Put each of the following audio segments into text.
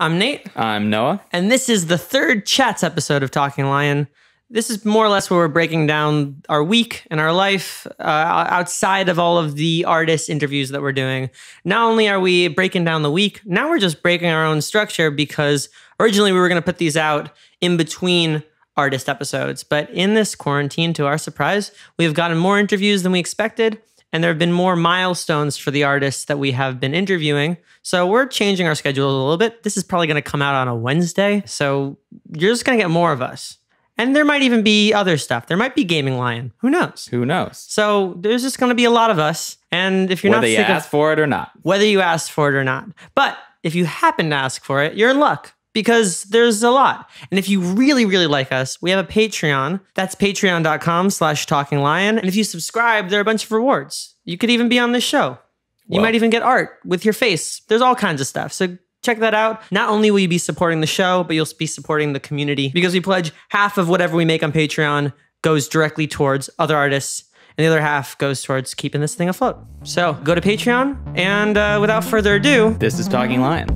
I'm Nate, I'm Noah. and this is the third Chats episode of Talking Lion. This is more or less where we're breaking down our week and our life uh, outside of all of the artist interviews that we're doing. Not only are we breaking down the week, now we're just breaking our own structure because originally we were going to put these out in between artist episodes. But in this quarantine, to our surprise, we have gotten more interviews than we expected. And there have been more milestones for the artists that we have been interviewing. So we're changing our schedule a little bit. This is probably going to come out on a Wednesday. So you're just going to get more of us. And there might even be other stuff. There might be Gaming Lion. Who knows? Who knows? So there's just going to be a lot of us. And if you're Whether not you sick ask of for it or not. whether you asked for it or not. But if you happen to ask for it, you're in luck because there's a lot. And if you really, really like us, we have a Patreon. That's patreon.com slash talking lion. And if you subscribe, there are a bunch of rewards. You could even be on this show. You Well. might even get art with your face. There's all kinds of stuff. So check that out. Not only will you be supporting the show, but you'll be supporting the community because we pledge half of whatever we make on Patreon goes directly towards other artists and the other half goes towards keeping this thing afloat. So go to Patreon, and uh, without further ado, This is Talking Lion.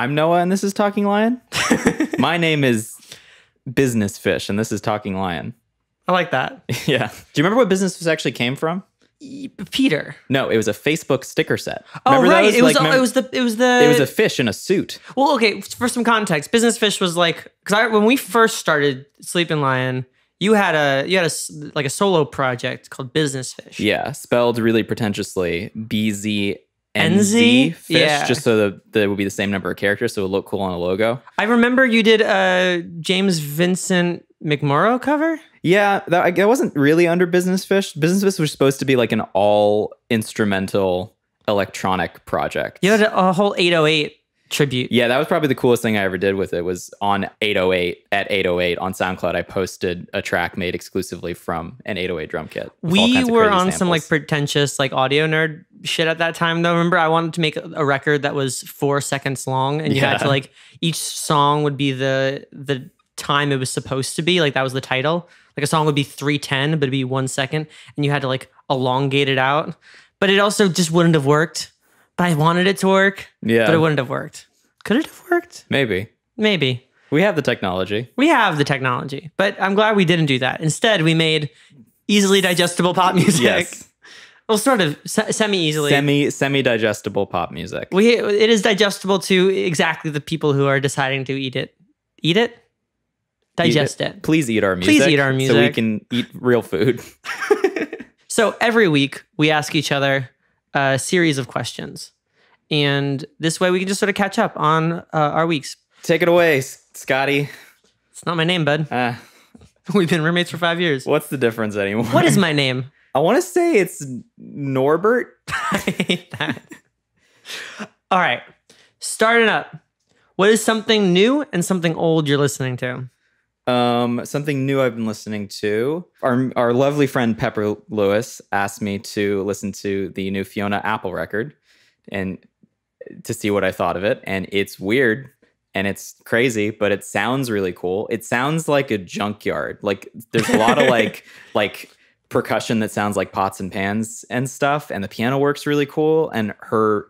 I'm Noah, and this is Talking Lion. My name is Business Fish, and this is Talking Lion. I like that. Yeah. Do you remember what Business Fish actually came from? Peter. No, it was a Facebook sticker set. Oh Remember right, those? it was Like, it was the it was the it was a fish in a suit. well okay for some context. Business Fish was like because when we first started Sleeping Lion, you had a you had a like a solo project called Business Fish. Yeah, spelled really pretentiously B Z NZ? Fish, Yeah. just so that that would be the same number of characters, so it would look cool on a logo. I remember you did a James Vincent McMorrow cover. Yeah, that, that wasn't really under Business Fish. Business Fish was supposed to be like an all instrumental electronic project. You had a, a whole 808 tribute. Yeah, that was probably the coolest thing I ever did with it. Was on 808 at 808 on SoundCloud. I posted a track made exclusively from an 808 drum kit. We were on some like pretentious like audio nerd shit at that time though. Remember I wanted to make a, record that was 4 seconds long and you had to like each song would be the the time it was supposed to be. Like that was the title. Like a song would be 310 but it'd be 1 second and you had to like elongate it out. But it also just wouldn't have worked. But I wanted it to work, yeah, but it wouldn't have worked. Could it have worked? maybe Maybe. we have the technology. We have the technology, but I'm glad we didn't do that. Instead, we made easily digestible pop music. Yes, Well, sort of se- semi easily. semi semi digestible pop music. we it is digestible to exactly the people who are deciding to eat it. Eat it. Digest it. Please eat our music. Please eat our music. so we can eat real food. So every week we ask each other a series of questions, and this way we can just sort of catch up on uh, our weeks. Take it away, Scotty. It's not my name, bud. Uh, We've been roommates for five years. what's the difference anymore? What is my name? I want to say it's Norbert. I hate that. All right, starting up. What is something new and something old you're listening to? Um, something new I've been listening to. Our our lovely friend Pepper Lewis asked me to listen to the new Fiona Apple record and to see what I thought of it. And it's weird and it's crazy, but it sounds really cool. It sounds like a junkyard. Like there's a lot of like like percussion that sounds like pots and pans and stuff. And the piano works really cool. And her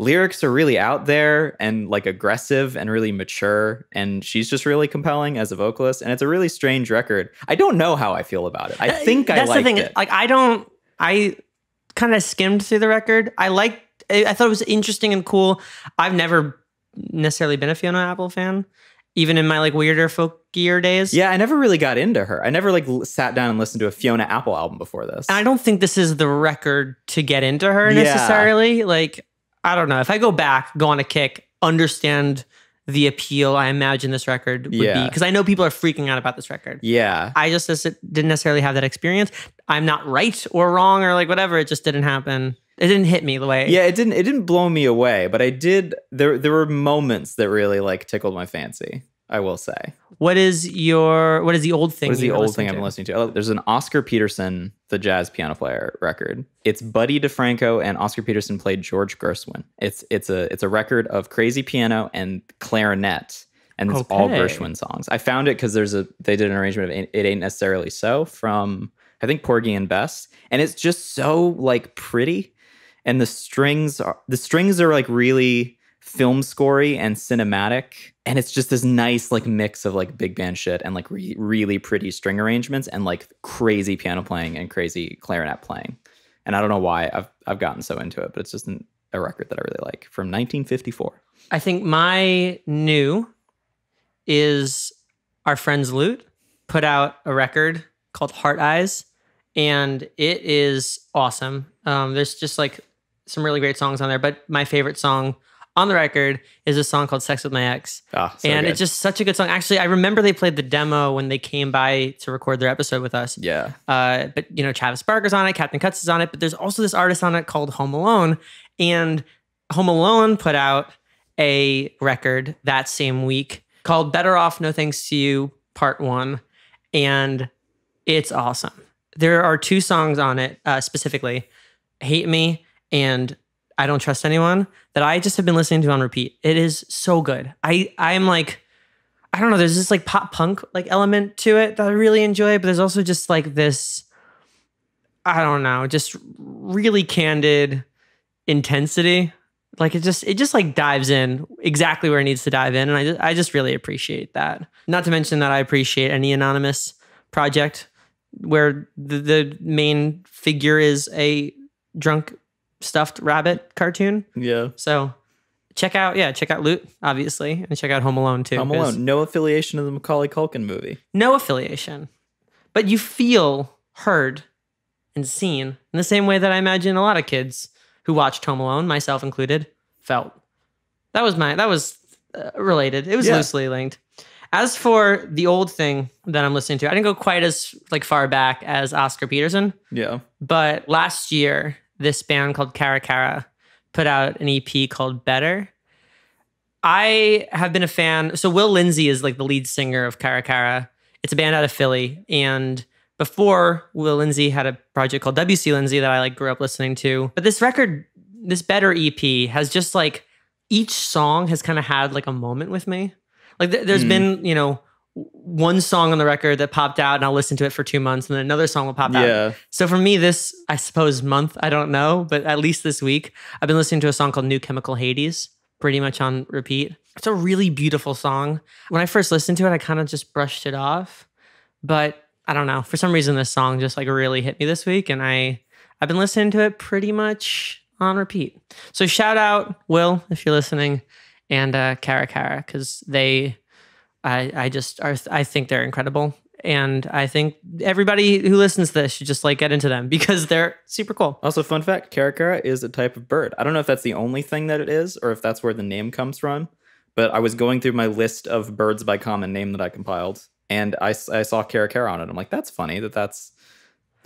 lyrics are really out there and like aggressive and really mature and she's just really compelling as a vocalist and it's a really strange record i don't know how i feel about it i uh, think i That's the thing. it Like I don't. I kind of skimmed through the record. I liked. I I thought it was interesting and cool. I've never necessarily been a Fiona Apple fan, even in my like weirder folkier days. yeah i never really got into her i never like l- sat down and listened to a fiona apple album before this And I don't think this is the record to get into her Yeah. necessarily. Like, I don't know. If I go back, go on a kick, understand the appeal, I imagine this record would be. Yeah. Because I know people are freaking out about this record. yeah I just as- didn't necessarily have that experience. I'm not right or wrong or like whatever. It just didn't happen. It didn't hit me the way. yeah it didn't it didn't blow me away but i did there there were moments that really like tickled my fancy I will say. What is your what is the old thing? What is the old thing I've been listening to? Oh, there's an Oscar Peterson, the jazz piano player record. It's Buddy DeFranco and Oscar Peterson played George Gershwin. It's it's a it's a record of crazy piano and clarinet, and it's all Okay. Gershwin songs. I found it because there's a they did an arrangement of It It Ain't Necessarily So from I think Porgy and Bess, and it's just so like pretty, and the strings are the strings are like really film scorey and cinematic and it's just this nice like mix of like big band shit and like re- really pretty string arrangements and like crazy piano playing and crazy clarinet playing and i don't know why i've i've gotten so into it but it's just an, a record that i really like from 1954 I think my new is our friends Loot put out a record called Heart Eyes, and it is awesome. Um, there's just like some really great songs on there, but my favorite song on the record is a song called "Sex with My Ex." ah so and good. it's just such a good song. Actually, I remember they played the demo when they came by to record their episode with us. yeah Uh, but you know, Travis Barker's on it, Captain Cuts is on it, but there's also this artist on it called Home Alone. And Home Alone put out a record that same week called Better Off No Thanks to You Part One. And it's awesome. There are two songs on it uh, specifically Hate Me and I Don't Trust Anyone that I just have been listening to on repeat. It is so good. I I'm like I don't know, there's this like pop punk like element to it that I really enjoy, but there's also just like this I don't know, just really candid intensity. Like it just it just like dives in exactly where it needs to dive in and I just I just really appreciate that. Not to mention that I appreciate any anonymous project where the, the main figure is a drunk stuffed rabbit cartoon. yeah So check out yeah, check out Loot obviously and check out Home Alone too. Home alone no affiliation to the macaulay culkin movie no affiliation, but you feel heard and seen in the same way that I imagine a lot of kids who watched Home Alone, myself included, felt. That was my that was uh, related. It was Yeah. loosely linked. As for the old thing that I'm listening to, I didn't go quite as like far back as Oscar Peterson, yeah but last year this band called Caracara put out an EP called Better. I have been a fan. So Will Lindsay is like the lead singer of Caracara. It's a band out of Philly, and before Will Lindsay had a project called WC Lindsay that I like grew up listening to. But this record, this Better EP, has just like each song has kind of had like a moment with me. Like th- there's Hmm. been you know one song on the record that popped out, and I'll listen to it for two months, and then another song will pop out. yeah So for me, this, I suppose, month, I don't know, but at least this week, I've been listening to a song called New Chemical Hades, pretty much on repeat. It's a really beautiful song. When I first listened to it, I kind of just brushed it off. But I don't know. For some reason, this song just like really hit me this week. And I, I've been listening to it pretty much on repeat. So shout out, Will, if you're listening, and uh, Caracara, because they, I, I just are, I think they're incredible. And I think everybody who listens to this should just like get into them because they're super cool. Also, fun fact: caracara is a type of bird. I don't know if that's the only thing that it is, or if that's where the name comes from. But I was going through my list of birds by common name that I compiled, and I, I saw caracara on it. I'm like, that's funny that that's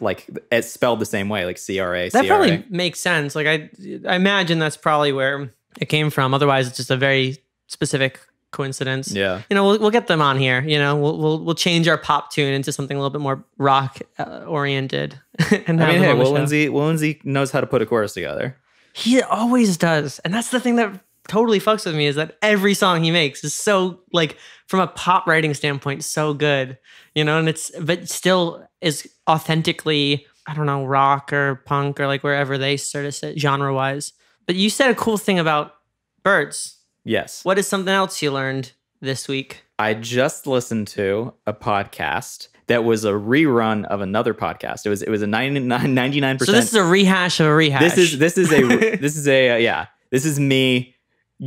like it's spelled the same way, like C R A. That probably makes sense. Like I, I imagine that's probably where it came from. Otherwise, it's just a very specific coincidence. Yeah, You know, we'll, we'll get them on here. You know, we'll we'll we'll change our pop tune into something a little bit more rock uh, oriented. and I mean, hey, Will. Lindsay, Will Lindsay knows how to put a chorus together. He always does. And that's the thing that totally fucks with me is that every song he makes is so like from a pop writing standpoint so good. You know, and it's but still is authentically, I don't know, rock or punk or like wherever they sort of sit genre wise. But you said a cool thing about birds. Yes, What is something else you learned this week? I just listened to a podcast that was a rerun of another podcast. It was it was a 99 So percent. So this is a rehash of a rehash. this is this is a this is a uh, yeah this is me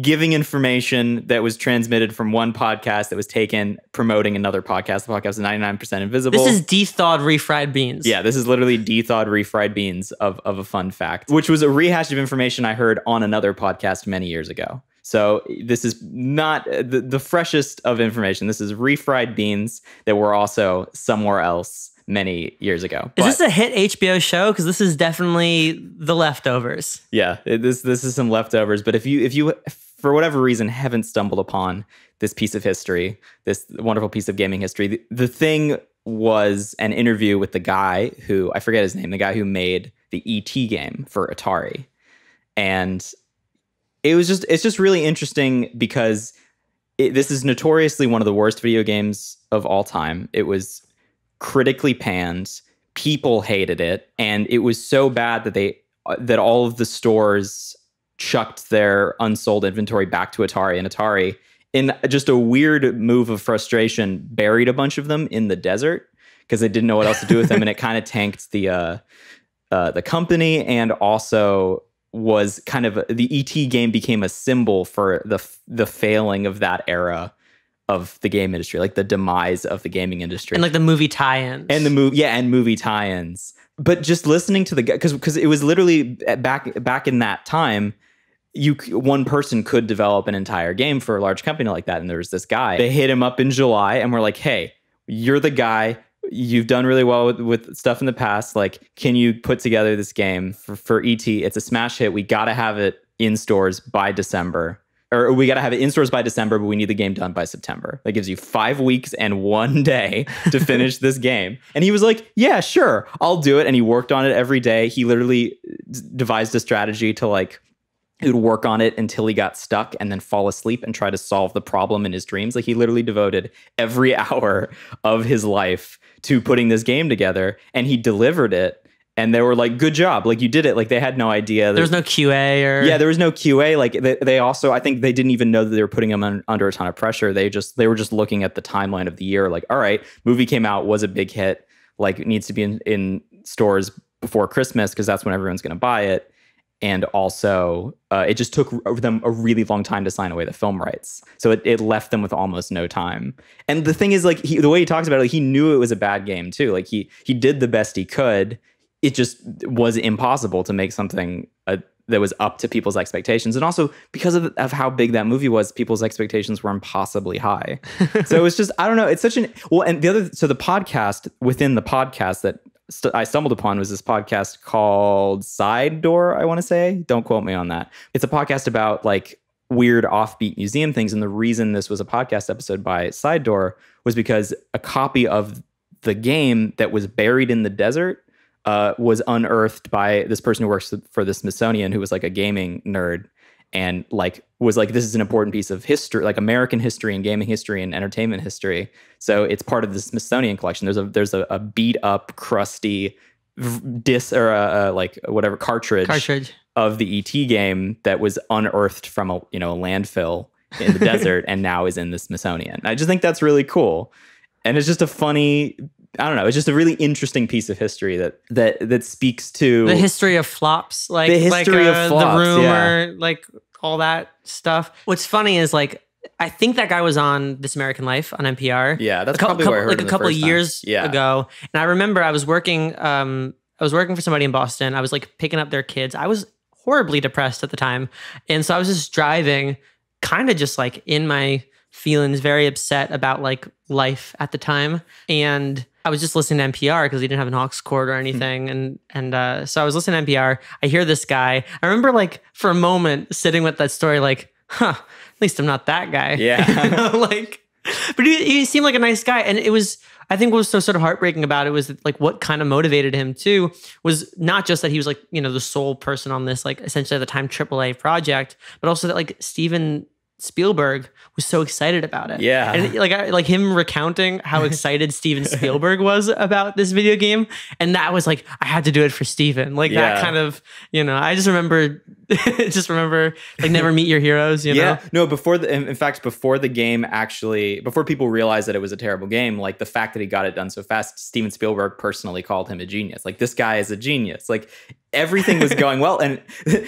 giving information that was transmitted from one podcast that was taken promoting another podcast the podcast is 99% invisible This is de-thawed refried beans. yeah this is literally de-thawed refried beans of, of a fun fact which was a rehash of information i heard on another podcast many years ago so this is not uh, the, the freshest of information this is refried beans that were also somewhere else many years ago Is But- this a hit HBO show? Because this is definitely the leftovers. Yeah, it- this this is some leftovers. But if you if you for whatever reason haven't stumbled upon this piece of history, this wonderful piece of gaming history. The, the thing was an interview with the guy who I forget his name, the guy who made the ET game for Atari. And it was just it's just really interesting because it, this is notoriously one of the worst video games of all time. It was critically panned. People hated it, and it was so bad that they that all of the stores chucked their unsold inventory back to Atari, and Atari, in just a weird move of frustration, buried a bunch of them in the desert because they didn't know what else to do with them, and it kind of tanked the uh, uh, the company, and also was kind of the ET game became a symbol for the the failing of that era of the game industry, like the demise of the gaming industry, and like the movie tie-ins, and the movie, yeah, and movie tie-ins. But just listening to the because because it was literally eh, back back in that time, you one person could develop an entire game for a large company like that, and there was this guy. They hit him up in July, and we're like, hey, you're the guy you've done really well with, with stuff in the past. Like, can you put together this game for, for ET? It's a smash hit. We got to have it in stores by December. Or we got to have it in stores by December, but we need the game done by September. That gives you five weeks and one day to finish this game. And he was like, Yeah, sure, I'll do it. And he worked on it every day. He literally uh, devised a strategy to like he would work on it until he got stuck and then fall asleep and try to solve the problem in his dreams. Like he literally devoted every hour of his life to putting this game together and he delivered it and they were like good job. Like you did it. Like they had no idea there was no qa or yeah there was no qa like they, they also i think they didn't even know that they were putting them un, under a ton of pressure. They just they were just looking at the timeline of the year like all right movie came out was a big hit like it needs to be in, in stores before christmas because that's when everyone's going to buy it and also uh, it just took them a really long time to sign away the film rights. So it, it left them with almost no time. And the thing is like he, the way he talks about it like, he knew it was a bad game too. Like he he did the best he could. It just was impossible to make something uh, that was up to people's expectations. And also because of, of how big that movie was people's expectations were impossibly high. So it was just i don't know it's such an well and the other so the podcast within the podcast that st- I stumbled upon was this podcast called Side Door, I want to say. Don't quote me on that. It's a podcast about like weird offbeat museum things. And the reason this was a podcast episode by Side Door was because a copy of the game that was buried in the desert uh, was unearthed by this person who works for the Smithsonian, who was like a gaming nerd and like was like this is an important piece of history like american history and gaming history and entertainment history. So it's part of the smithsonian collection. There's a there's a, a beat up crusty disc or a, a, like whatever cartridge cartridge. of the et game that was unearthed from a you know a landfill in the desert and now is in the smithsonian. I just think that's really cool. And it's just a funny I don't know. It's just a really interesting piece of history that that that speaks to the history of flops, like the history like, uh, of flops, the rumor, yeah. like all that stuff. What's funny is like I think that guy was on This American Life on NPR. Yeah, that's a couple, probably where I heard like a couple of years Yeah. ago, and I remember I was working. Um, I was working for somebody in Boston. I was like picking up their kids. I was horribly depressed at the time, and so I was just driving, kind of just like in my feelings, very upset about like life at the time, and. I was just listening to NPR because we didn't have an aux cord or Hmm. anything, and and uh, so I was listening to NPR. I hear this guy. I remember like for a moment sitting with that story, like, huh, at least I'm not that guy. Yeah. Like, but he, he seemed like a nice guy, and it was. I think what was so sort of heartbreaking about it was that, like what kind of motivated him too was not just that he was like you know the sole person on this like essentially at the time AAA project, but also that like Steven Spielberg was so excited about it. Yeah. and like I, like him recounting how excited Steven Spielberg was about this video game, and that was like I had to do it for Steven. Like Yeah. that kind of you know I just remember just remember like never meet your heroes. You know. yeah, no. Before the, in in fact, before the game actually, before people realized that it was a terrible game, like the fact that he got it done so fast, Steven Spielberg personally called him a genius. Like this guy is a genius. Like everything was going well. And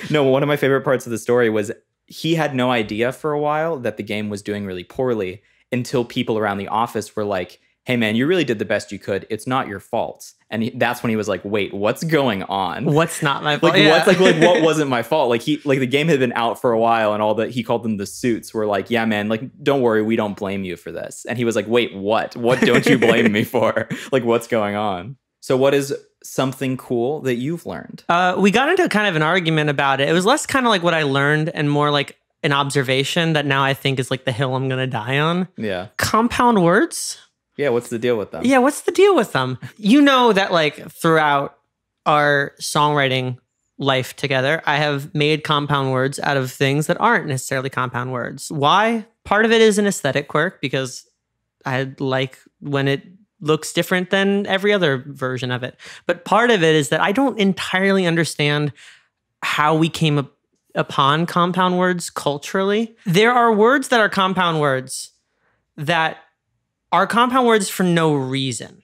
no, one of my favorite parts of the story was he had no idea for a while that the game was doing really poorly until people around the office were like, "Hey, man, you really did the best you could. It's not your fault." And he, that's when he was like, "Wait, what's going on?" What's not my fault? like Yeah. what's like like what wasn't my fault like he like the game had been out for a while and all that he called them the suits were like yeah man like don't worry we don't blame you for this and he was like wait what what don't you blame me for like what's going on so what is something cool that you've learned Uh, we got into kind of an argument about it. It was less kind of like what I learned and more like an observation that now I think is like the hill I'm gonna die on. Yeah. Compound words. Yeah. What's the deal with them? Yeah, what's the deal with them? You know that like throughout our songwriting life together, I have made compound words out of things that aren't necessarily compound words. Why? Part of it is an aesthetic quirk because I like when it looks different than every other version of it. But part of it is that I don't entirely understand how we came up upon compound words culturally. There are words that are compound words that are compound words for no reason.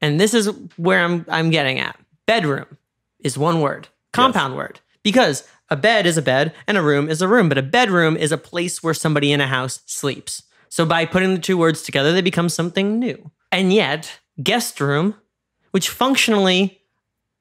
And this is where I'm I'm getting at. Bedroom is one word, compound word. Because a bed is a bed and a room is a room, but a bedroom is a place where somebody in a house sleeps. So by putting the two words together, they become something new. And yet, guest room, which functionally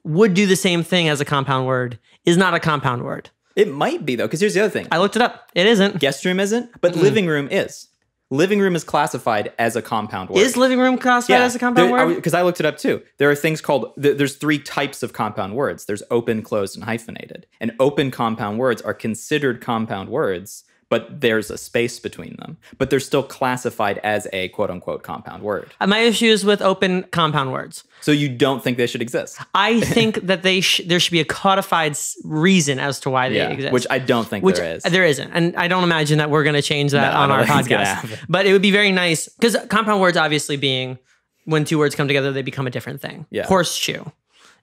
would do the same thing as a compound word, is not a compound word. It might be though, because here's the other thing. I looked it up. It isn't. Guest room isn't, but living room is. Living room is classified as a compound word. Is living room classified as a compound word? Because I, looked it up too. There are things called, th- there's three types of compound words there's open, closed, and hyphenated. And open compound words are considered compound words, but there's a space between them. But they're still classified as a quote unquote compound word. Uh, My issue is with open compound words. So you don't think they should exist? I think that they sh- there should be a codified reason as to why they Yeah. exist. Which I don't think which there is. there isn't, and I don't imagine that we're going to change that No, on our think it's gonna podcast. But it would be very nice because compound words, obviously, being when two words come together, they become a different thing. Yeah. Horseshoe,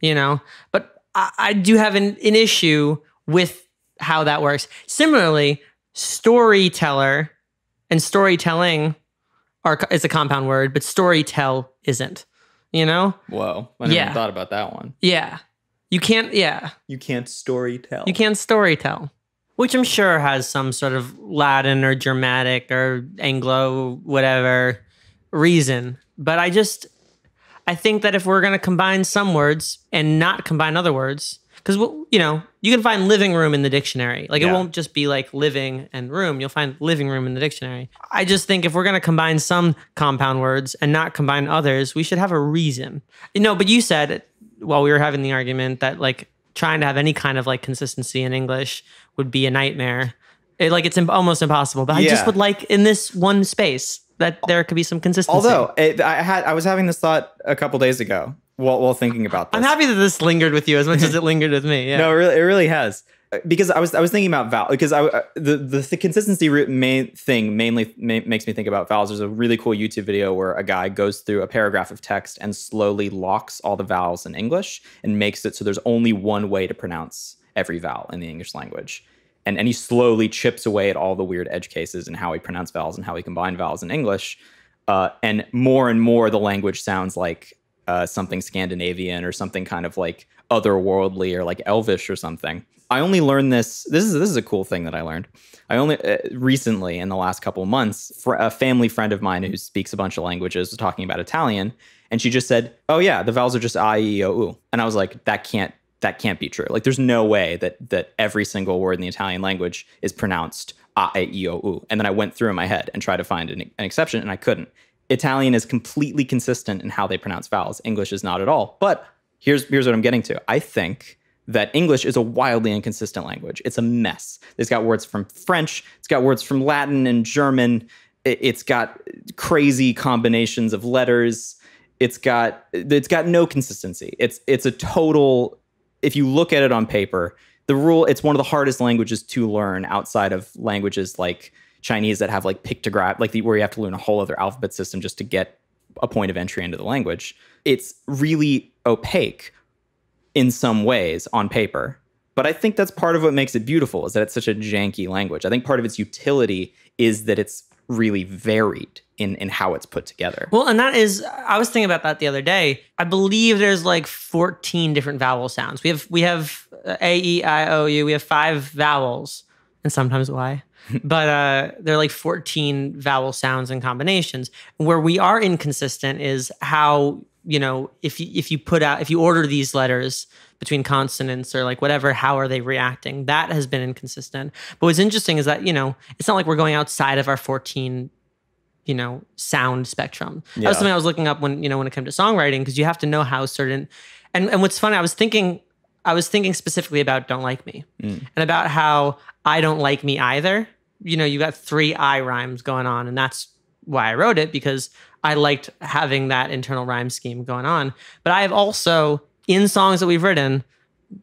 you know. But I, I do have an, an issue with how that works. Similarly, storyteller and storytelling are is a compound word, but storytell isn't. You know? Whoa. I never Yeah. thought about that one. Yeah. You can't. Yeah. You can't story tell. You can't story tell, which I'm sure has some sort of Latin or Germanic or Anglo whatever reason. But I just I think that if we're going to combine some words and not combine other words, because you know you can find living room in the dictionary, like it won't just be like living and room. You'll find living room in the dictionary. I just think if we're going to combine some compound words and not combine others, we should have a reason. You know, but you said while we were having the argument that like trying to have any kind of like consistency in English would be a nightmare. It, like it's im- almost impossible. But I just would like in this one space that there could be some consistency. Although it, I had, I was having this thought a couple days ago while, while thinking about this. I'm happy that this lingered with you as much as it lingered with me. Yeah. No, it really, it really has. Because I was, I was thinking about vowel because I uh, the the, the consistency main thing mainly ma- makes me think about vowels. There's a really cool YouTube video where a guy goes through a paragraph of text and slowly locks all the vowels in English and makes it so there's only one way to pronounce every vowel in the English language. And, and he slowly chips away at all the weird edge cases and how he pronounce vowels and how he combine vowels in English. Uh, and more and more, the language sounds like uh, something Scandinavian or something kind of like otherworldly or like Elvish or something. I only learned this. This is this is a cool thing that I learned. I only uh, recently in the last couple months, for a family friend of mine who speaks a bunch of languages was talking about Italian, and she just said, "Oh yeah, the vowels are just i e o u," and I was like, "That can't that can't be true. Like, there's no way that that every single word in the Italian language is pronounced a e o u." And then I went through in my head and tried to find an, an exception, and I couldn't. Italian is completely consistent in how they pronounce vowels. English is not at all. But here's here's what I'm getting to. I think that English is a wildly inconsistent language. It's a mess. It's got words from French, it's got words from Latin and German. It- It's got crazy combinations of letters. It's got it's got no consistency. It's it's a total if you look at it on paper, the rule it's one of the hardest languages to learn outside of languages like Chinese that have like pictograph like the, where you have to learn a whole other alphabet system just to get a point of entry into the language. It's really opaque in some ways on paper. But I think that's part of what makes it beautiful is that it's such a janky language. I think part of its utility is that it's really varied in in how it's put together. Well, and that is, I was thinking about that the other day. I believe there's like 14 different vowel sounds. We have we have uh, a e i o u. We have five vowels and sometimes y, but uh, they're like 14 vowel sounds and combinations. Where we are inconsistent is how you know if you, if you put out if you order these letters between consonants or like whatever, how are they reacting? That has been inconsistent. But what's interesting is that you know it's not like we're going outside of our 14 you know sound spectrum that was something i was looking up when you know when it came to songwriting because you have to know how certain and and what's funny i was thinking i was thinking specifically about don't like me Mm. and about how i don't like me either you know, you got three I rhymes going on, and that's why I wrote it because I liked having that internal rhyme scheme going on. But I have also in songs that we've written,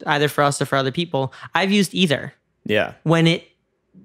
either for us or for other people, I've used either Yeah. when it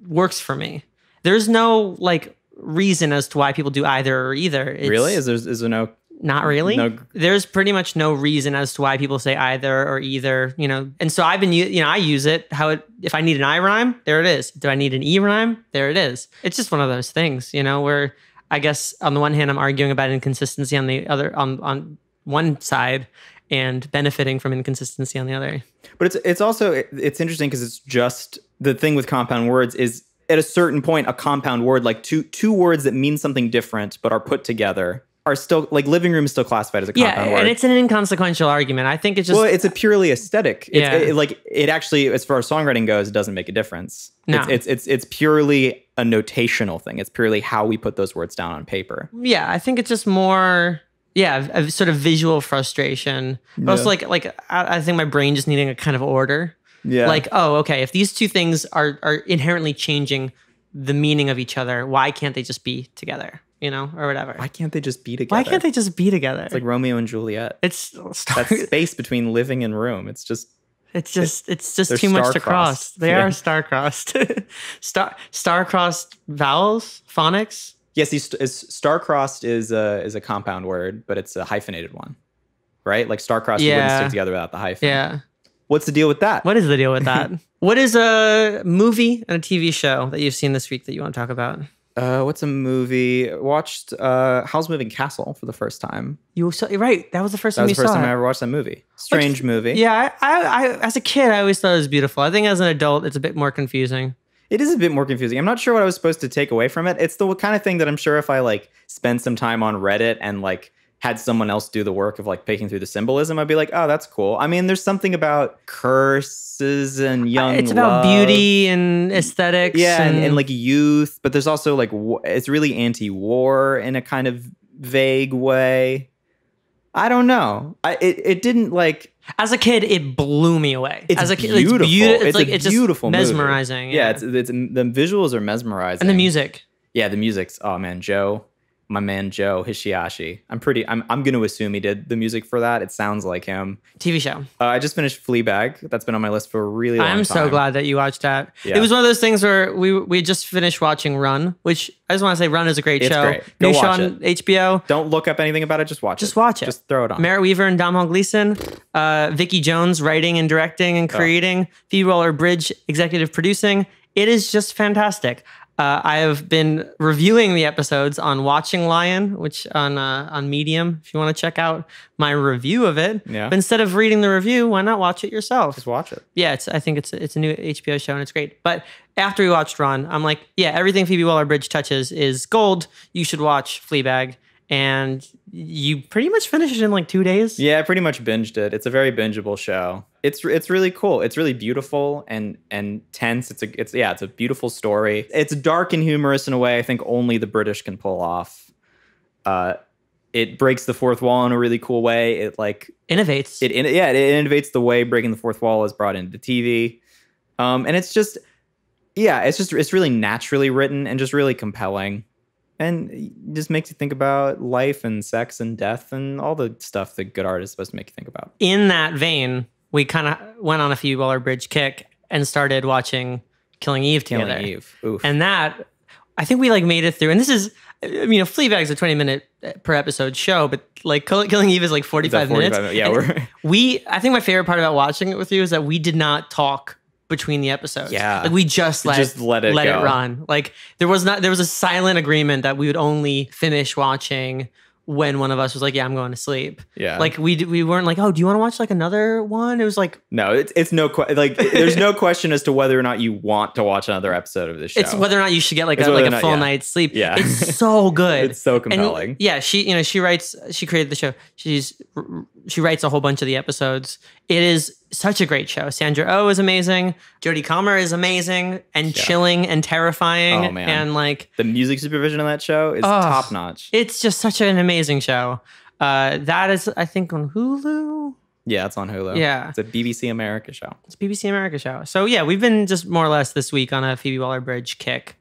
works for me. There's no like reason as to why people do either or either. It's really? Is there is there no not really. no- There's pretty much no reason as to why people say either or either, you know. And so I've been, you know, I use it how it, if I need an I rhyme, there it is. Do I need an E rhyme? There it is. It's just one of those things, you know, where I guess on the one hand, I'm arguing about inconsistency on the other, on, on one side and benefiting from inconsistency on the other. But it's it's also it's interesting because it's just the thing with compound words is at a certain point a compound word like two two words that mean something different but are put together are still like living room is still classified as a Yeah. compound word. And it's an inconsequential argument. I think it's just, well, it's a purely aesthetic. It's, Yeah. it- like it actually, as far as songwriting goes, it doesn't make a difference. No. It's, it's it's it's purely a notational thing. It's purely how we put those words down on paper. yeah, I think it's just more, yeah, a, sort of visual frustration. But also, like, like I, I think my brain just needing a kind of order. Yeah, Like, oh, okay, if these two things are are inherently changing the meaning of each other, why can't they just be together? You know, or whatever. why can't they just be together? Why can't they just be together? It's like Romeo and Juliet. it's That space between living and room. It's just it's just it's just too much to cross. They Yeah. are star crossed. star star crossed vowels, phonics. yes. These star-crossed is a is a compound word, but it's a hyphenated one, right? Like star-crossed, you wouldn't stick together without the hyphen. Yeah. What's the deal with that? What is the deal with that? what is a movie and a TV show that you've seen this week that you want to talk about? Uh, what's a movie? Watched uh, Howl's Moving Castle for the first time. You saw right. That was the first That time was the first time I ever watched that movie. Strange movie. Yeah, I, I, I, as a kid, I always thought it was beautiful. I think as an adult, it's a bit more confusing. It is a bit more confusing. I'm not sure what I was supposed to take away from it. It's the kind of thing that I'm sure if I like spend some time on Reddit and like had someone else do the work of like picking through the symbolism, I'd be like, oh, that's cool. I mean, there's something about curses and young. it's about love. beauty and aesthetics. yeah, and, and, and like youth, but there's also like it's really anti-war in a kind of vague way. I don't know. I it, it didn't like as a kid, it blew me away. it's as a kid, beautiful. it's, beauti- it's, It's like a it's beautiful movie. mesmerizing. yeah, it's it's the visuals are mesmerizing. and the music. Yeah, the music's oh man, Joe, my man Joe Hisaishi. I'm pretty I'm I'm gonna assume he did the music for that. It sounds like him. TV show. Uh, I just finished Fleabag. That's been on my list for a really long time. I'm so glad that you watched that. Yeah. It was one of those things where we we just finished watching Run, which I just want to say Run is a great It's show. great. Go New show on HBO. Don't look up anything about it. Just watch it. Just watch it. Just throw it on. Merritt Wever and Domhnall Gleeson, uh, Vicky Jones writing and directing Oh. and creating, Phoebe Waller-Bridge executive producing. It is just fantastic. Uh, I have been reviewing the episodes on Watching Lion, which on uh, on Medium. If you want to check out my review of it, Yeah. But instead of reading the review, why not watch it yourself? Just watch it. yeah, it's. I think it's it's a new HBO show and it's great. But after we watched Run, I'm like, yeah, everything Phoebe Waller-Bridge touches is gold. You should watch Fleabag, and you pretty much finished it in like two days. Yeah, I pretty much binged it. It's a very bingeable show. It's it's really cool. It's really beautiful and and tense. It's a it's yeah, it's a beautiful story. It's dark and humorous in a way I think only the British can pull off. Uh, it breaks the fourth wall in a really cool way. It like Innovates. it, in yeah, it innovates the way breaking the fourth wall is brought into TV. Um, and it's just yeah, it's just it's really naturally written and just really compelling. And it just makes you think about life and sex and death and all the stuff that good art is supposed to make you think about. in that vein, we kind of went on a few Waller-Bridge kick and started watching Killing Eve together. Killing Eve. Oof. And that, I think we like made it through. And this is, I mean, you know, Fleabag's a 20 minute uh, per episode show, but like Killing Eve is like 45, 45 minutes. minutes. Yeah, we're- we, I think my favorite part about watching it with you is that we did not talk between the episodes. Yeah. Like we just let, Just let it let go. run. Like there was not, there was a silent agreement that we would only finish watching when one of us was like, yeah, I'm going to sleep. yeah. Like we we weren't like, oh, do you want to watch like another one? It was like no, it's it's no que- like there's no question as to whether or not you want to watch another episode of this show. it's whether or not you should get like It's a like a not- full yeah. night's sleep. Yeah. it's so good. it's so And, compelling. yeah, she you know she writes she created the show. She's she writes a whole bunch of the episodes. It is such a great show. Sandra Oh is amazing. Jodie Comer is amazing and chilling and terrifying. Oh, man. And like the music supervision on that show is Oh. top notch. it's just such an amazing show. Uh, that is I think on Hulu. Yeah, it's on Hulu. Yeah. It's a BBC America show. It's a BBC America show. So yeah, we've been just more or less this week on a Phoebe Waller-Bridge kick.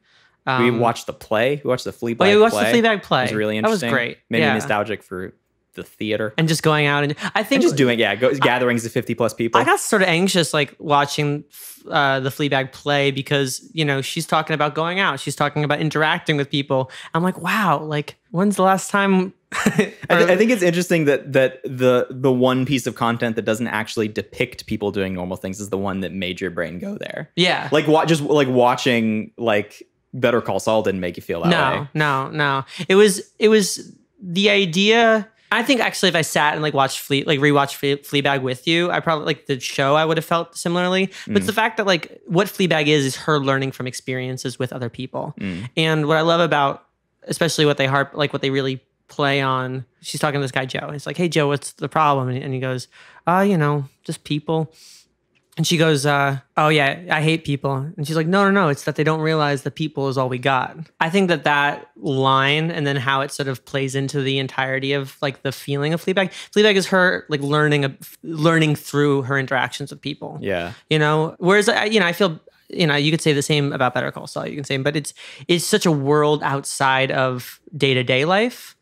we Um, watched the play. We watched the Fleabag play. Oh, yeah, we watched play. the Fleabag play. It was really interesting. That was great. Made yeah. me nostalgic for the theater. And just going out and I think And just doing yeah, go, gatherings of fifty plus people. I got sort of anxious like watching uh, the Fleabag play because you know she's talking about going out, she's talking about interacting with people. I'm like, wow, like when's the last time? I, th- I think it's interesting that that the the one piece of content that doesn't actually depict people doing normal things is the one that made your brain go there. yeah, Like wa- just like watching like Better Call Saul didn't make you feel that no, way. no, no. It was it was the idea. I think actually, if I sat and like watched Flea, like rewatched Flea, Fleabag with you, I probably like the show. I would have felt similarly. But it's the fact that like what Fleabag is is her learning from experiences with other people. Mm. And what I love about, especially what they harp, like what they really play on, she's talking to this guy Joe. He's like, hey Joe, what's the problem? And, and he goes, uh, you know, just people. And she goes, uh, oh yeah, I hate people. And she's like, no, no, no, it's that they don't realize that people is all we got. I think that that line and then how it sort of plays into the entirety of like the feeling of Fleabag. Fleabag is her like learning, a, learning through her interactions with people Yeah. you know whereas I, you know i feel you know you could say the same about better call saul you can say but it's it's such a world outside of day-to-day life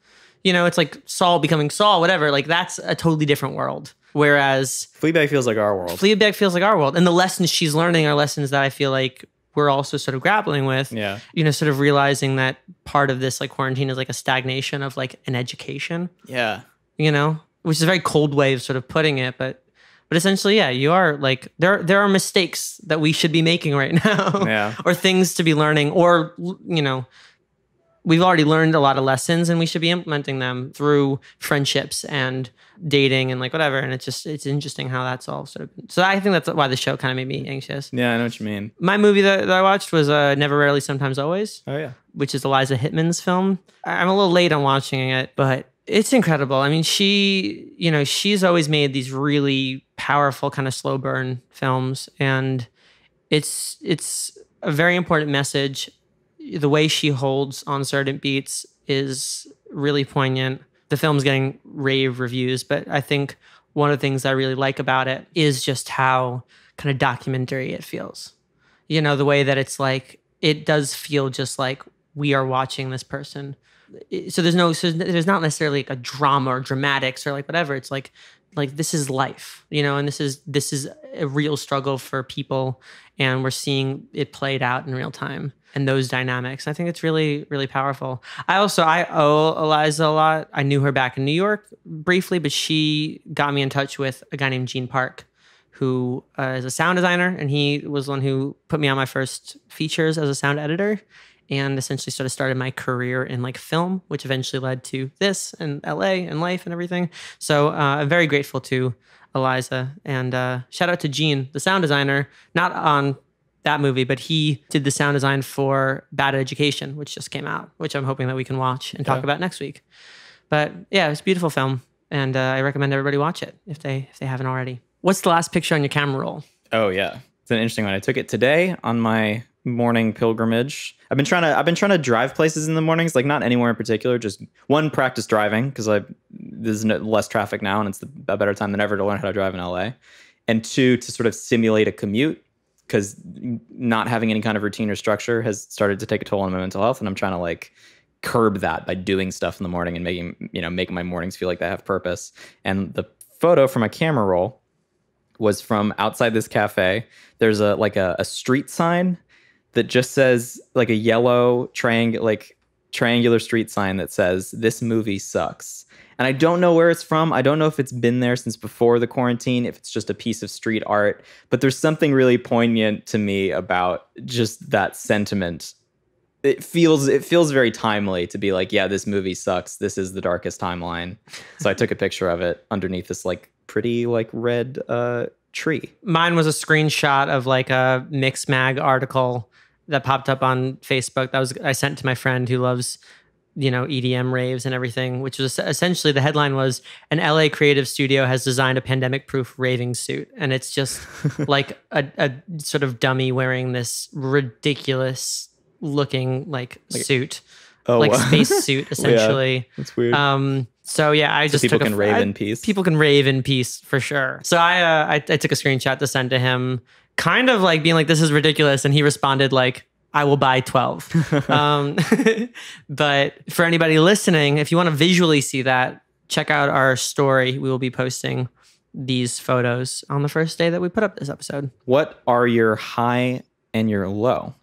you know it's like saul becoming saul whatever like that's a totally different world whereas Fleabag feels like our world. fleabag feels like our world and the lessons she's learning are lessons that i feel like we're also sort of grappling with yeah. you know sort of realizing that part of this like quarantine is like a stagnation of like an education Yeah. you know, which is a very cold way of sort of putting it, but but essentially, yeah, you are like there there are mistakes that we should be making right now, Yeah. or things to be learning, or you know, we've already learned a lot of lessons and we should be implementing them through friendships and dating and like whatever. And it's just it's interesting how that's all sort of. So I think that's why the show kind of made me anxious. Yeah, I know what you mean. My movie that, that I watched was uh, Never, Rarely, Sometimes, Always Oh yeah. which is Eliza Hittman's film. I- I'm a little late on watching it, but it's incredible. I mean, she, you know, she's always made these really powerful kind of slow burn films and it's it's a very important message. The way she holds on certain beats is really poignant. The film's getting rave reviews, but I think one of the things I really like about it is just how kind of documentary it feels. You know, the way that it's like it does feel just like we are watching this person. So there's no so there's not necessarily like a drama or dramatics or like whatever. It's like like this is life, you know, and this is this is a real struggle for people and we're seeing it played out in real time and those dynamics. I think it's really really powerful. I also I owe Eliza a lot. I knew her back in New York briefly, but she got me in touch with a guy named Gene Park who uh, is a sound designer, and he was the one who put me on my first features as a sound editor, and essentially sort of started my career in like film, which eventually led to this and LA and life and everything. So uh, I'm very grateful to Eliza, and uh, shout out to Gene, the sound designer, not on that movie, but he did the sound design for Bad Education, which just came out, which I'm hoping that we can watch and talk Yeah. about next week. But yeah, it's a beautiful film, and uh, I recommend everybody watch it if they if they haven't already. What's the last picture on your camera roll? Oh yeah, it's an interesting one. I took it today on my morning pilgrimage. I've been trying to I've been trying to drive places in the mornings, like not anywhere in particular. Just one, practice driving because I there's no, less traffic now, and it's the, a better time than ever to learn how to drive in LA. And two, to sort of simulate a commute because not having any kind of routine or structure has started to take a toll on my mental health, and I'm trying to like curb that by doing stuff in the morning and making you know making my mornings feel like they have purpose. And the photo from my camera roll was from outside this cafe. There's a like a, a street sign that just says like a yellow triangle like triangular street sign that says this movie sucks. And I don't know where it's from. I don't know if it's been there since before the quarantine, if it's just a piece of street art, but there's something really poignant to me about just that sentiment. It feels it feels very timely to be like, yeah, this movie sucks. This is the darkest timeline. So I took a picture of it underneath this like pretty like red uh tree. Mine was a screenshot of like a Mixmag article that popped up on Facebook. That was I sent to my friend who loves, you know, EDM raves and everything. Which was essentially the headline was an LA creative studio has designed a pandemic-proof raving suit, and it's just like a, a sort of dummy wearing this ridiculous looking like, suit, Oh, like wow. space suit essentially. That's weird. Um, so yeah, I just people took a- can rave I- in peace. People can rave in peace for sure. So I, uh, I I took a screenshot to send to him, kind of like being like, "This is ridiculous," and he responded like, I will buy 12. um, but for anybody listening, if you want to visually see that, check out our story. We will be posting these photos on the first day that we put up this episode. What are your high and your low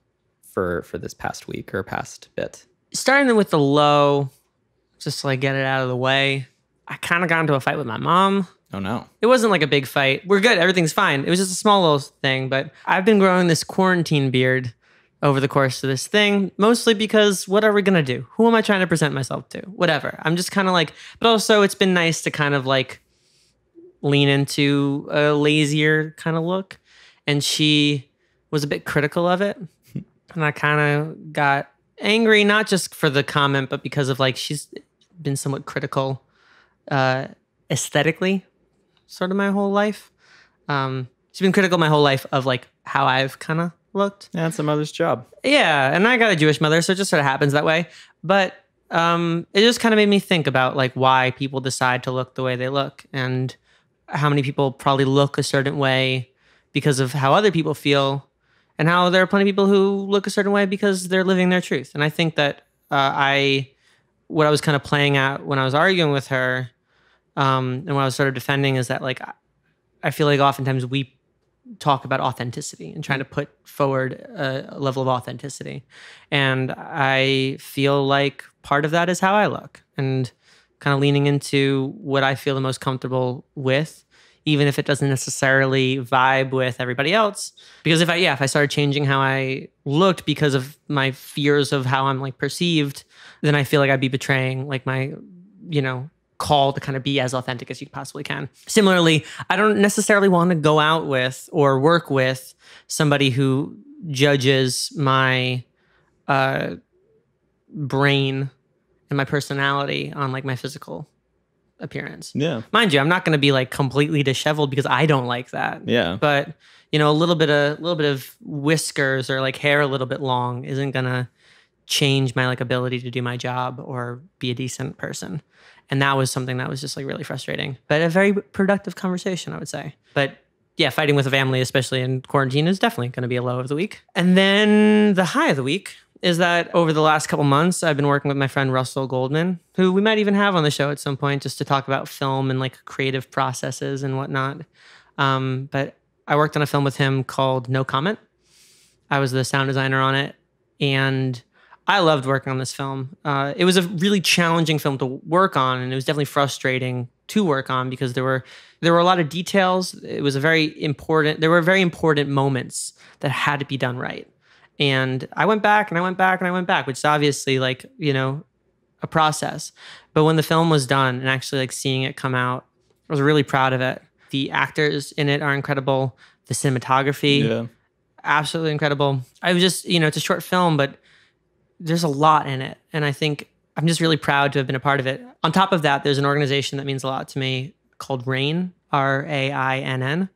for for this past week or past bit? Starting with the low, just to like get it out of the way. I kind of got into a fight with my mom. Oh no. It wasn't like a big fight. We're good. Everything's fine. It was just a small little thing, but I've been growing this quarantine beard over the course of this thing, mostly because what are we going to do? Who am I trying to present myself to? Whatever. I'm just kind of like, but also it's been nice to kind of like lean into a lazier kind of look. And she was a bit critical of it. And I kind of got angry, not just for the comment, but because of like she's been somewhat critical uh, aesthetically, sort of my whole life. Um, she's been critical my whole life of like how I've kind of looked. Yeah, it's a mother's job. Yeah, and I got a Jewish mother, so it just sort of happens that way. But um, it just kind of made me think about like why people decide to look the way they look, and how many people probably look a certain way because of how other people feel, and how there are plenty of people who look a certain way because they're living their truth. And I think that uh, I, what I was kind of playing at when I was arguing with her, um, and what I was sort of defending is that like I feel like oftentimes we talk about authenticity and trying mm. to put forward a, a, level of authenticity. And I feel like part of that is how I look and kind of leaning into what I feel the most comfortable with, even if it doesn't necessarily vibe with everybody else. Because if I, yeah, if I started changing how I looked because of my fears of how I'm like perceived, then I feel like I'd be betraying like my, you know, call to kind of be as authentic as you possibly can. Similarly, I don't necessarily want to go out with or work with somebody who judges my uh, brain and my personality on like my physical appearance. Yeah. Mind you, I'm not going to be like completely disheveled because I don't like that. Yeah. But, you know, a little bit of a little bit of whiskers or like hair a little bit long isn't going to change my like ability to do my job or be a decent person. And that was something that was just like really frustrating, but a very productive conversation, I would say. But yeah, fighting with a family, especially in quarantine, is definitely going to be a low of the week. And then the high of the week is that over the last couple months, I've been working with my friend Russell Goldman, who we might even have on the show at some point just to talk about film and like creative processes and whatnot. Um, but I worked on a film with him called No Comment. I was the sound designer on it. And I loved working on this film. Uh, it was a really challenging film to work on, and it was definitely frustrating to work on because there were there were a lot of details. It was a very important. There were very important moments that had to be done right. And I went back and I went back and I went back, which is obviously like you know a process. But when the film was done and actually like seeing it come out, I was really proud of it. The actors in it are incredible. The cinematography, Yeah. absolutely incredible. I was just you know it's a short film, but there's a lot in it. And I think I'm just really proud to have been a part of it. On top of that, there's an organization that means a lot to me called RAINN, R A I N N.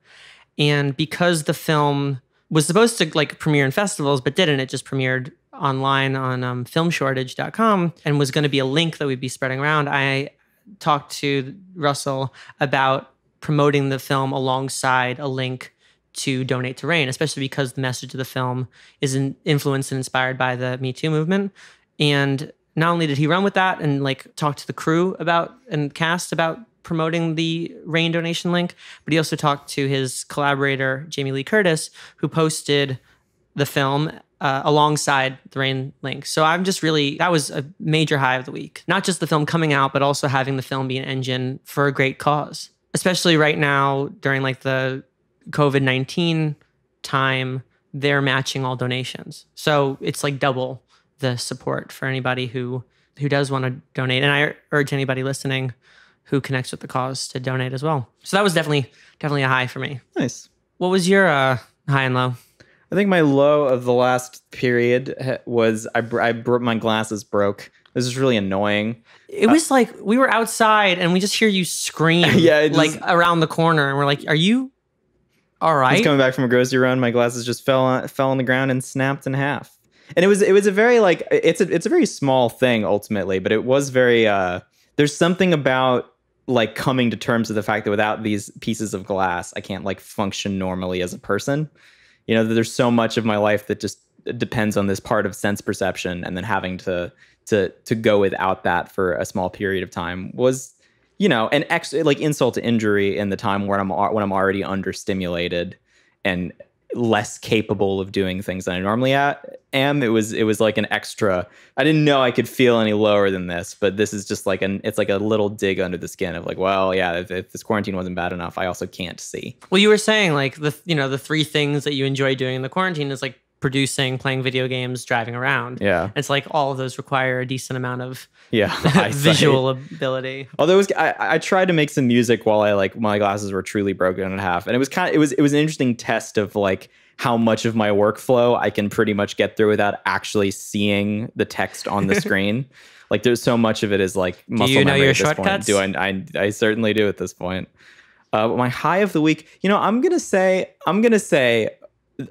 And because the film was supposed to like premiere in festivals, but didn't, it just premiered online on um, filmshortage.com and was going to be a link that we'd be spreading around. I talked to Russell about promoting the film alongside a link to donate to RAINN, especially because the message of the film is in, influenced and inspired by the Me Too movement. And not only did he run with that and like talk to the crew about and cast about promoting the RAINN donation link, but he also talked to his collaborator Jamie Lee Curtis, who posted the film uh, alongside the RAINN link. So I'm just really that was a major high of the week. Not just the film coming out, but also having the film be an engine for a great cause. Especially right now during like the COVID 19 time, they're matching all donations. So it's like double the support for anybody who who does want to donate. And I urge anybody listening who connects with the cause to donate as well. So that was definitely definitely a high for me. Nice. What was your uh, high and low? I think my low of the last period was I, br- I broke my glasses broke. This is really annoying. It was like we were outside and we just hear you scream Yeah, it like around the corner and we're like, "Are you all I was coming back from a grocery run. My glasses just fell on, fell on the ground and snapped in half. And it was it was a very like it's a it's a very small thing ultimately, but it was very. uh There's something about like coming to terms with the fact that without these pieces of glass, I can't like function normally as a person. You know, there's so much of my life that just depends on this part of sense perception and then having to to to go without that for a small period of time was you know an ex like insult to injury in the time when I'm when I'm already understimulated and less capable of doing things than I normally at, am. It was it was like an extra. I didn't know I could feel any lower than this, but this is just like an it's like a little dig under the skin of like, well, yeah, if, if this quarantine wasn't bad enough, I also can't see. Well, you were saying like the you know the three things that you enjoy doing in the quarantine is like producing, playing video games, driving around. Yeah, It's like all of those require a decent amount of yeah. visual ability. Although it was, I, I tried to make some music while I like my glasses were truly broken in half, and it was kind of it was it was an interesting test of like how much of my workflow I can pretty much get through without actually seeing the text on the screen. Like there's so much of it is like muscle you know memory your shortcuts? Point. Do I, I? I certainly do at this point. Uh, my high of the week, you know, I'm gonna say, I'm gonna say,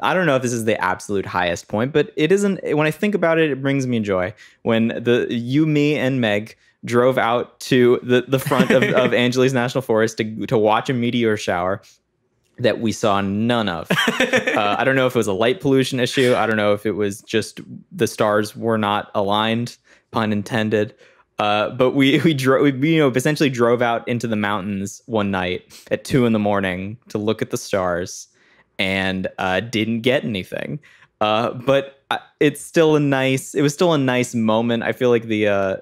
I don't know if this is the absolute highest point, but it isn't. When I think about it, it brings me joy. When the you, me, and Meg drove out to the the front of, of Angeles National Forest to to watch a meteor shower that we saw none of. uh, I don't know if it was a light pollution issue. I don't know if it was just the stars were not aligned, pun intended. Uh, but we we drove we you know essentially drove out into the mountains one night at two in the morning to look at the stars and uh, didn't get anything. Uh, but it's still a nice. It was still a nice moment. I feel like the uh,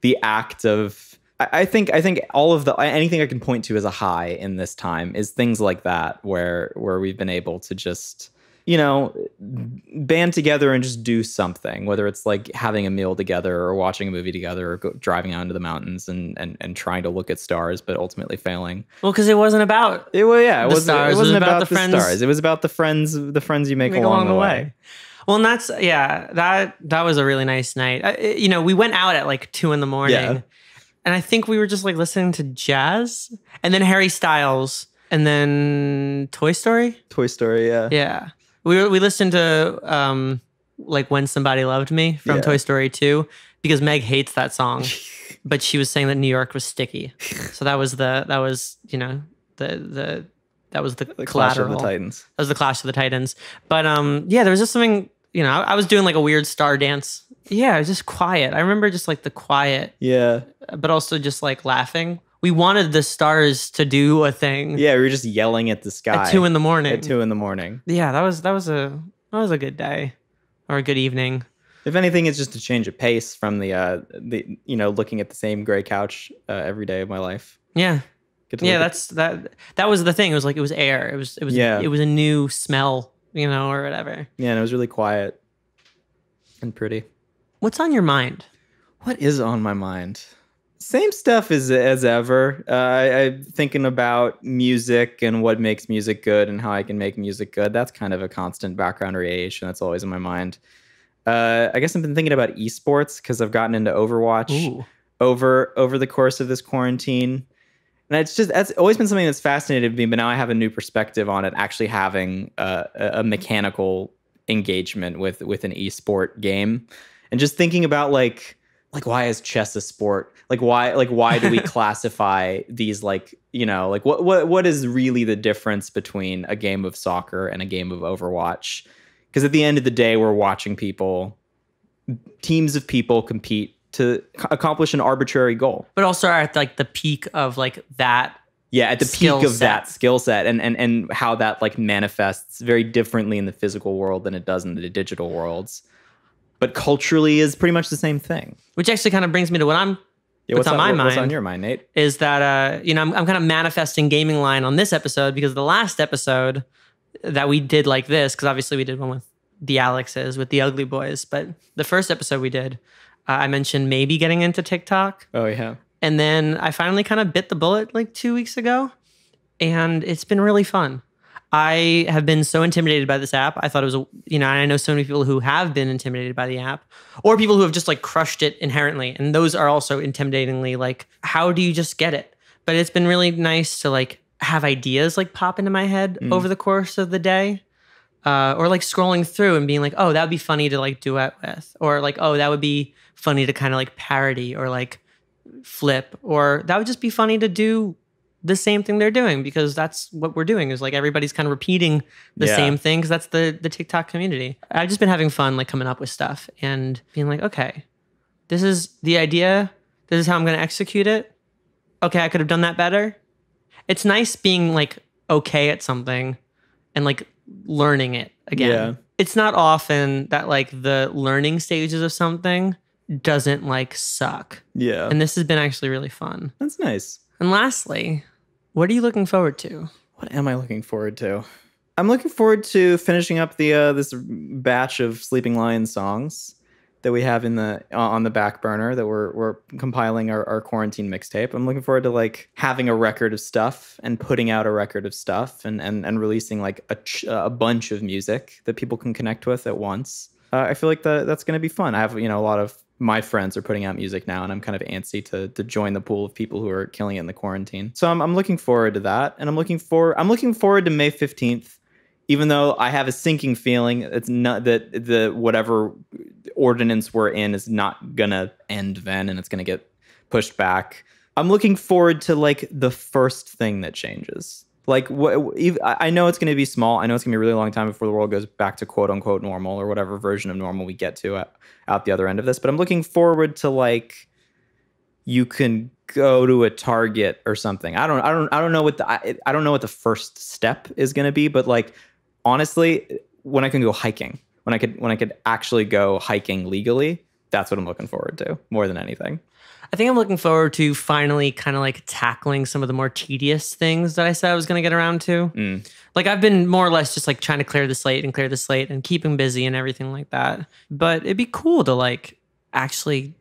the act of I, I think I think all of the anything I can point to as a high in this time is things like that where where we've been able to just you know band together and just do something whether it's like having a meal together or watching a movie together or go, driving out into the mountains and, and and trying to look at stars but ultimately failing Well, because it wasn't about it well yeah it wasn't, stars. it It was about about, the friends- stars it was about the friends the friends you make, Make along, the way. Well, and that's yeah, that that was a really nice night. Uh, you know, we went out at like two in the morning, Yeah. and I think we were just like listening to jazz, and then Harry Styles, and then Toy Story. toy story yeah Yeah, we we listened to um like When Somebody Loved Me from Yeah. Toy Story Two because Meg hates that song, but she was saying that New York was sticky, so that was the that was you know the the that was the, the clash of the titans That was the Clash of the Titans. But um, yeah, there was just something. You know, I, I was doing like a weird star dance. Yeah, it was just quiet. I remember just like the quiet, yeah but also just like laughing. We wanted the stars to do a thing yeah we were just yelling at the sky at two in the morning. at two in the morning Yeah, that was that was a that was a good day or a good evening. If anything, it's just a change of pace from the uh the you know looking at the same gray couch uh, every day of my life. Yeah, yeah. That's that. That was the thing. It was like it was air. It was it was Yeah. it was a new smell. You know, or whatever. yeah, and it was really quiet and pretty. What's on your mind? What is on my mind? Same stuff as as ever. Uh, I, I'm thinking about music and what makes music good and how I can make music good. That's kind of a constant background radiation that's always in my mind. Uh, I guess I've been thinking about esports because I've gotten into Overwatch. Ooh, over over the course of this quarantine and it's just that's always been something that's fascinated me but now i have a new perspective on it actually having a, a mechanical engagement with with an esport game and just thinking about like like why is chess a sport like why like why do we classify these like you know like what what what is really the difference between a game of soccer and a game of overwatch because at the end of the day we're watching people teams of people compete to accomplish an arbitrary goal. but also at like the peak of like that Yeah, at the peak of that skill set and, and and how that like manifests very differently in the physical world than it does in the digital worlds. But culturally is pretty much the same thing. which actually kind of brings me to what I'm Yeah, What's on my what- What's on your mind, Nate? is that uh you know I'm, I'm kind of manifesting gaming line on this episode because the last episode that we did like this because obviously we did one with the Alexes with the Ugly Boys, but the first episode we did uh, I mentioned maybe getting into TikTok Oh yeah. and then I finally kind of bit the bullet like two weeks ago and it's been really fun. I have been so intimidated by this app. I thought it was, a, you know, and I know so many people who have been intimidated by the app or people who have just like crushed it inherently. And those are also intimidatingly like, how do you just get it? But it's been really nice to like have ideas like pop into my head Mm. over the course of the day. Uh, or like scrolling through and being like, oh, that would be funny to like duet with, or like, oh, that would be funny to kind of like parody or like flip, or that would just be funny to do the same thing they're doing because that's what we're doing is like everybody's kind of repeating the Yeah. same thing because that's the the TikTok community. I've just been having fun like coming up with stuff and being like, okay, this is the idea. This is how I'm going to execute it. Okay, I could have done that better. It's nice being like okay at something and like learning it again. Yeah. It's not often that like the learning stages of something doesn't like suck. Yeah. And this has been actually really fun. That's nice. And lastly, what are you looking forward to? What am I looking forward to? I'm looking forward to finishing up the uh, this batch of Sleeping Lion songs that we have in the uh, on the back burner that we're we're compiling our, our quarantine mixtape. I'm looking forward to like having a record of stuff and putting out a record of stuff and and, and releasing like a a bunch of music that people can connect with at once. Uh, I feel like that that's going to be fun. I have you know a lot of my friends are putting out music now, and I'm kind of antsy to to join the pool of people who are killing it in the quarantine. So I'm I'm looking forward to that, and I'm looking for I'm looking forward to May 15th even though I have a sinking feeling it's not that the whatever ordinance we're in is not gonna end then and it's gonna get pushed back. I'm looking forward to like the first thing that changes. Like what I know it's gonna be small. I know it's gonna be a really long time before the world goes back to quote unquote normal or whatever version of normal we get to at, out the other end of this. But I'm looking forward to like you can go to a target or something. I don't I don't I don't know what the I, I don't know what the first step is going to be, but like honestly, when I can go hiking, when I could when I could actually go hiking legally, that's what I'm looking forward to more than anything. I think I'm looking forward to finally kind of like tackling some of the more tedious things that I said I was going to get around to. Mm. Like I've been more or less just like trying to clear the slate and clear the slate and keeping busy and everything like that. But it'd be cool to like actually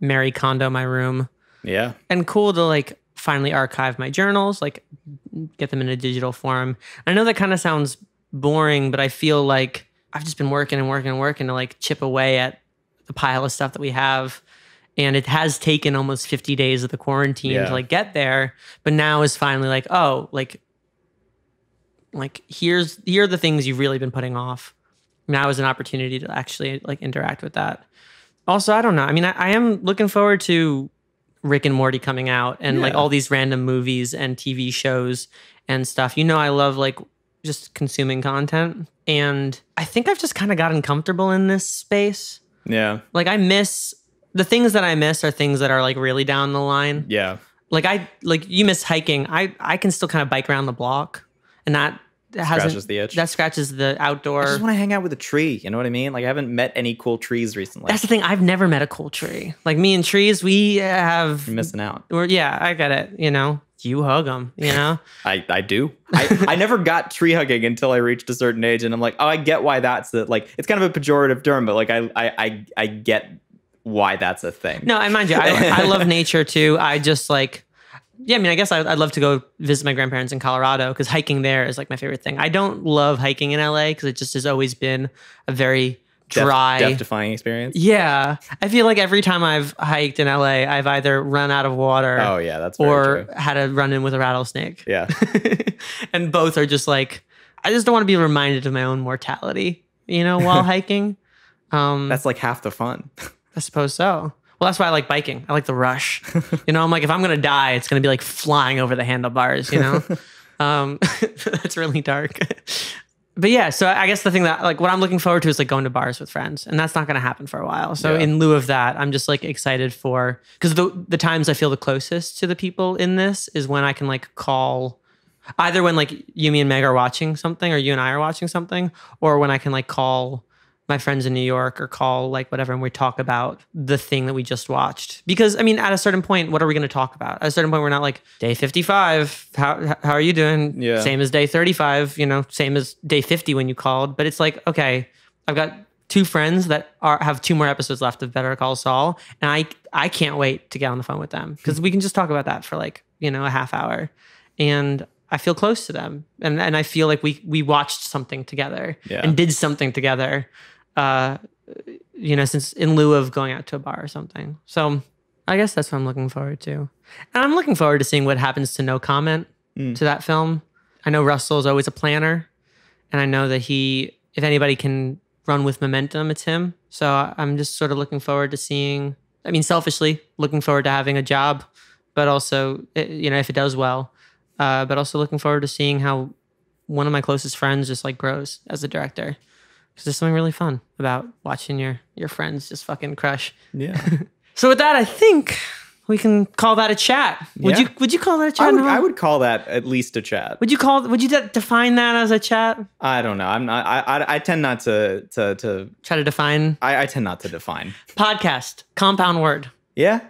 Marie Kondo my room Yeah. and cool to like finally archive my journals, like get them in a digital form. I know that kind of sounds boring, but I feel like I've just been working and working and working to like chip away at the pile of stuff that we have. And it has taken almost 50 days of the quarantine Yeah. to like get there. But now is finally like, oh, like, like here's here are the things you've really been putting off. Now is an opportunity to actually like interact with that. Also, I don't know. I mean, I, I am looking forward to Rick and Morty coming out and like all these random movies and TV shows and stuff. You know, I love like just consuming content. And I think I've just kind of gotten comfortable in this space. Yeah. Like, I miss the things that I miss are things that are like really down the line. Yeah. Like, I like you miss hiking. I, I can still kind of bike around the block and that Scratches the itch. that scratches the outdoor. I just want to hang out with a tree. You know what I mean? Like I haven't met any cool trees recently. That's the thing. I've never met a cool tree. Like me and trees, we have. You're missing out. We're, yeah, I get it. You know, you hug them. You know, I, I do. I, I never got tree hugging until I reached a certain age, and I'm like, oh, I get why that's the like. It's kind of a pejorative term, but like I I I, I get why that's a thing. no, I mind you. I, I love nature too. I just like, yeah. I mean, I guess I, I'd love to go visit my grandparents in Colorado because hiking there is like my favorite thing. I don't love hiking in LA because it just has always been a very Death- dry. death-defying experience. yeah, I feel like every time I've hiked in LA, I've either run out of water Oh yeah, that's or true. had a run in with a rattlesnake. Yeah, and both are just like I just don't want to be reminded of my own mortality, you know, while hiking. Um, that's like half the fun. I suppose so. Well, that's why I like biking. I like the rush. you know, I'm like if I'm gonna die, it's gonna be like flying over the handlebars. You know, um, that's really dark. But yeah, so I guess the thing that like what I'm looking forward to is like going to bars with friends, and that's not gonna happen for a while. So Yeah. in lieu of that, I'm just like excited for because the the times I feel the closest to the people in this is when I can like call either when like you, me, and Meg are watching something, or you and I are watching something, or when I can like call my friends in New York or call like whatever, and we talk about the thing that we just watched. Because I mean, at a certain point, what are we going to talk about? At a certain point, we're not like day fifty-five. How how are you doing? Yeah. Same as day thirty-five. You know, same as day fifty when you called. But it's like okay, I've got two friends that are have two more episodes left of Better Call Saul, and I I can't wait to get on the phone with them because we can just talk about that for like you know a half hour, and I feel close to them, and and I feel like we we watched something together Yeah. and did something together, uh, you know, since in lieu of going out to a bar or something. So I guess that's what I'm looking forward to, and I'm looking forward to seeing what happens to No Comment Mm. to that film. I know Russell is always a planner, and I know that he, if anybody can run with momentum, it's him. So I'm just sort of looking forward to seeing. I mean, selfishly, looking forward to having a job, but also, eh, you know, if it does well, uh, but also looking forward to seeing how one of my closest friends just like grows as a director. Because there's something really fun about watching your your friends just fucking crush. Yeah. So with that, I think we can call that a chat. Would Yeah. you Would you call that a chat? I would, I would call that at least a chat. Would you call? Would you de- define that as a chat? I don't know. I'm not. I I, I tend not to to to. Try to define I, I tend not to define. podcast. Compound word. Yeah.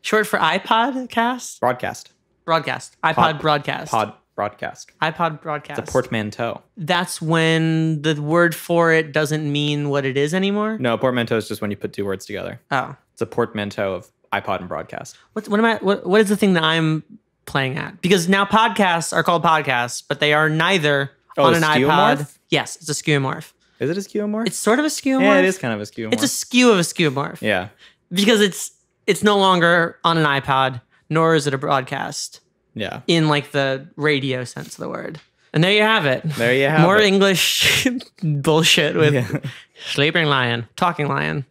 Short for iPod cast. Broadcast. Broadcast. iPod Pod- broadcast. Pod broadcast. iPod broadcast. It's a portmanteau. That's when the word for it doesn't mean what it is anymore. No, portmanteau is just when you put two words together. Oh, It's a portmanteau of iPod and broadcast. what what am I? What what is the thing that I'm playing at? Because now podcasts are called podcasts, but they are neither Oh, on an skeuomorph? iPod. Yes, it's a skeuomorph. Is it a skeuomorph? It's sort of a skeuomorph. yeah, it is kind of a skeuomorph. It's a skew of a skeuomorph. yeah. because it's it's no longer on an iPod, nor is it a broadcast Yeah. in like the radio sense of the word. And there you have it. There you have More it. English bullshit with Yeah. sleeping lion, talking lion.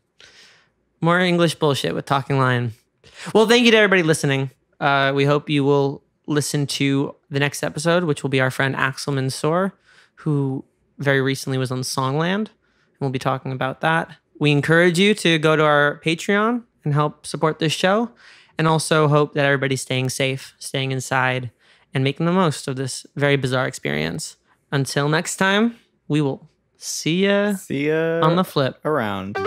More English bullshit with talking lion. Well, thank you to everybody listening. Uh, we hope you will listen to the next episode, which will be our friend Axel Mansour, who very recently was on Songland. And we'll be talking about that. We encourage you to go to our Patreon and help support this show. And also hope that everybody's staying safe, staying inside, and making the most of this very bizarre experience. Until next time, we will see ya See ya on the flip. around.